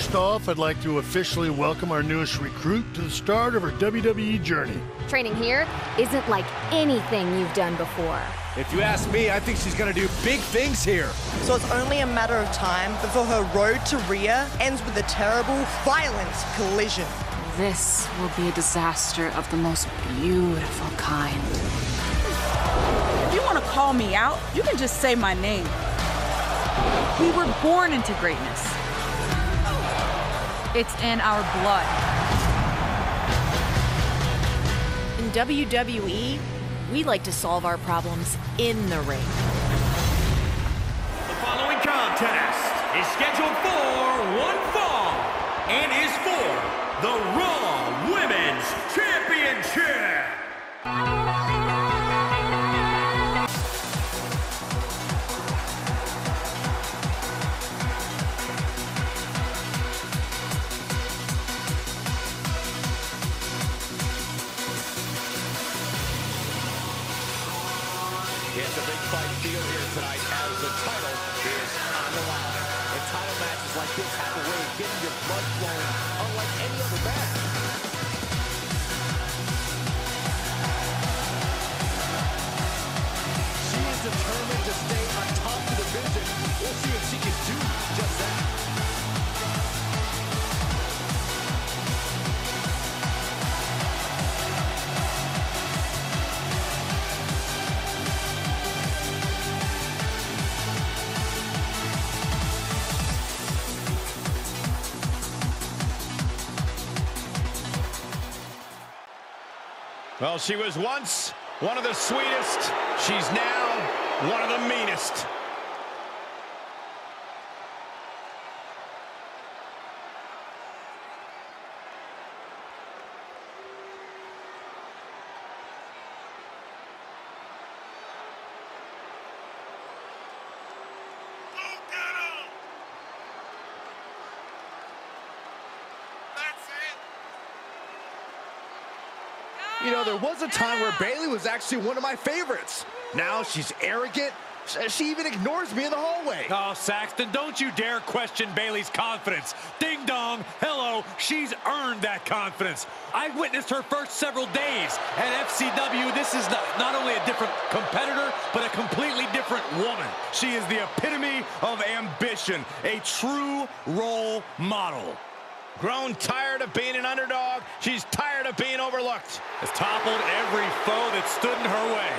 First off, I'd like to officially welcome our newest recruit to the start of her WWE journey. Training here isn't like anything you've done before. If you ask me, I think she's going to do big things here. So it's only a matter of time before her road to Rhea ends with a terrible, violent collision. This will be a disaster of the most beautiful kind. If you want to call me out, you can just say my name. We were born into greatness. It's in our blood. In WWE, we like to solve our problems in the ring. It's a big fight field here tonight as the title is on the line. And title matches like this have a way of getting your blood flowing unlike any other match. Well, she was once one of the sweetest. She's now one of the meanest. You know, there was a time where Bayley was actually one of my favorites. Now she's arrogant. She even ignores me in the hallway. Oh, Saxton, don't you dare question Bayley's confidence. Ding dong, hello, she's earned that confidence. I witnessed her first several days at FCW. This is not, not only a different competitor, but a completely different woman. She is the epitome of ambition, a true role model. Grown tired of being an underdog. She's tired of being overlooked. Has toppled every foe that stood in her way.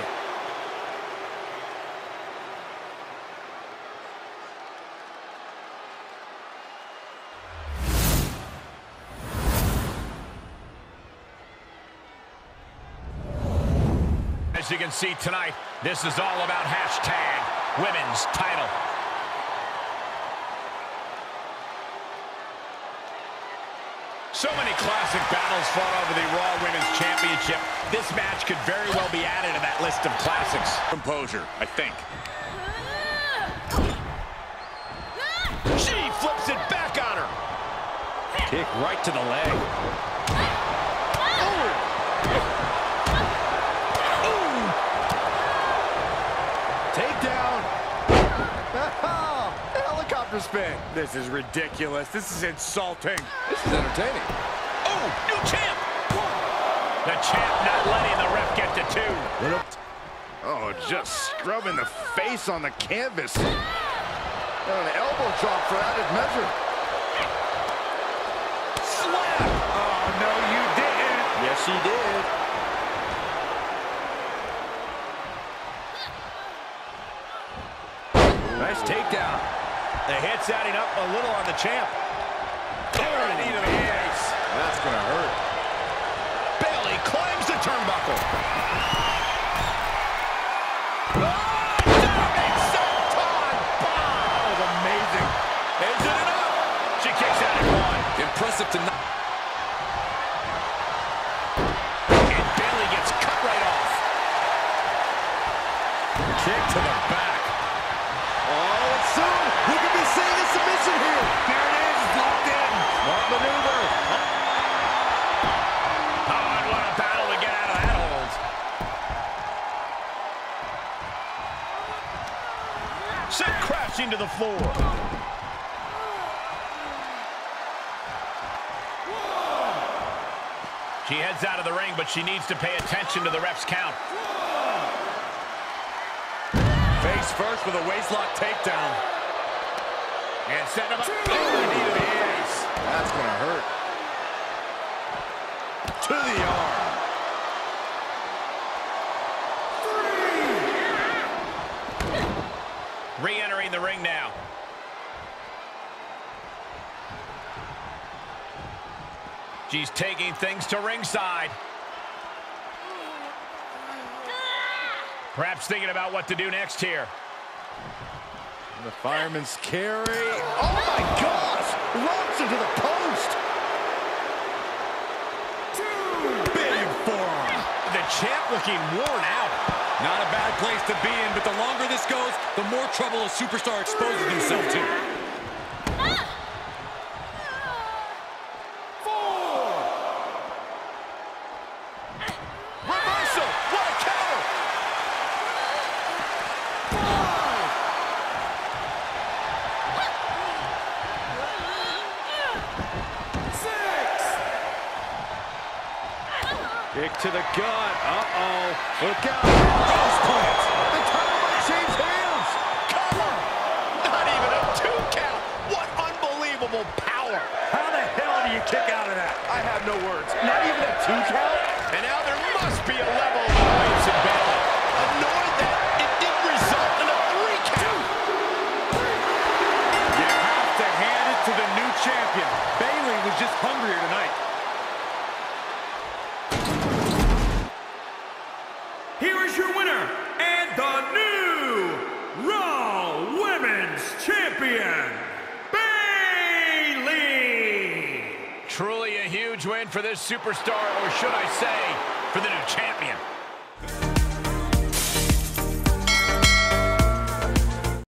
As you can see tonight, this is all about hashtag women's title. So many classic battles fought over the Raw Women's Championship. This match could very well be added to that list of classics. Composure, I think. She flips it back on her. Kick right to the leg. Spin. This is ridiculous. This is insulting. This is entertaining. Oh, new champ. The champ not letting the ref get to two. Oh, just scrubbing the face on the canvas. And an elbow drop for added measure. Slap. Oh, no, you didn't. Yes, he did. A little on the champ. Right into the face. That's going to hurt. Bayley climbs the turnbuckle. Oh, Is it enough? She kicks out at one. Impressive to not. crashing to the floor. She heads out of the ring, but she needs to pay attention to the ref's count. Face first with a waistlock takedown. And setting up a knee to the ass. That's going to hurt. To the arm. Three. Re Re-entering the ring now. She's taking things to ringside. Perhaps thinking about what to do next here. The fireman's carry. Oh, my gosh! Launch into the post. Big forearm. The champ looking worn out. Not a bad place to be in, but the longer this goes, the more trouble a superstar exposes himself to. Ah. Reversal. What a counter. Kick to the gut. Uh-oh. Look out. Cross plant. The title change hands. Cover. Not even a two count. What unbelievable power. How the hell do you kick out of that? I have no words. Not even a two count? And now there must be a level of annoyance in Bayley. Annoyed that it didn't result in a three count. You have to hand it to the new champion. Bayley was just hungrier tonight. Is your winner and the new Raw Women's Champion, Bayley. Truly a huge win for this superstar, or should I say, for the new champion.